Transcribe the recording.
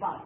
بعض